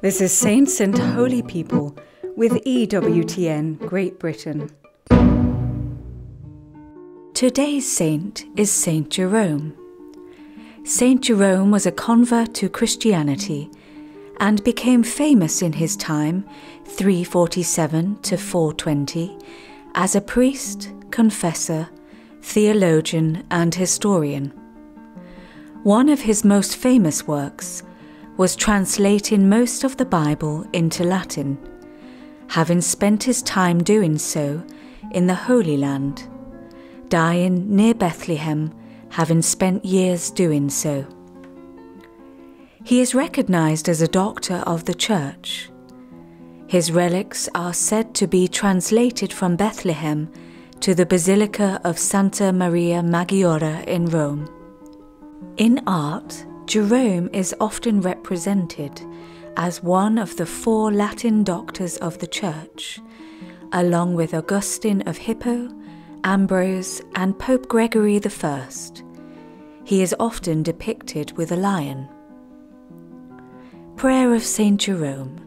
This is Saints and Holy People with EWTN Great Britain. Today's saint is Saint Jerome. Saint Jerome was a convert to Christianity and became famous in his time, 347 to 420, as a priest, confessor, theologian, and historian. One of his most famous works was translating most of the Bible into Latin, having spent his time doing so in the Holy Land, dying near Bethlehem, having spent years doing so. He is recognized as a doctor of the Church. His relics are said to be translated from Bethlehem to the Basilica of Santa Maria Maggiore in Rome. In art, Jerome is often represented as one of the four Latin doctors of the Church, along with Augustine of Hippo, Ambrose, and Pope Gregory I. He is often depicted with a lion. Prayer of Saint Jerome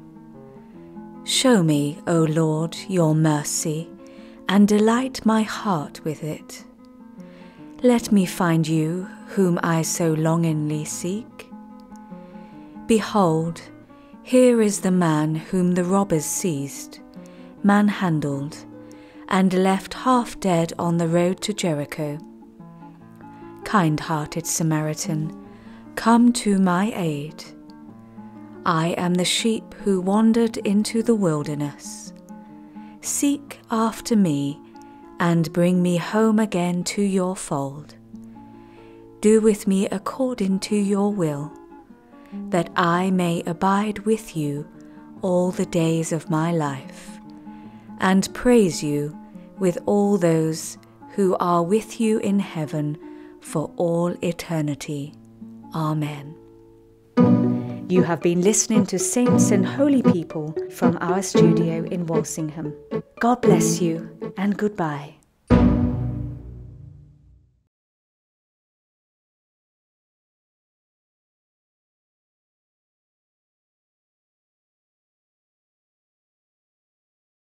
Show me, O Lord, your mercy, and delight my heart with it. Let me find you whom I so longingly seek? Behold, here is the man whom the robbers seized, manhandled, and left half dead on the road to Jericho. Kind hearted Samaritan, come to my aid. I am the sheep who wandered into the wilderness. Seek after me and bring me home again to your fold do with me according to your will, that I may abide with you all the days of my life, and praise you with all those who are with you in heaven for all eternity. Amen. You have been listening to Saints and Holy People from our studio in Walsingham. God bless you and goodbye.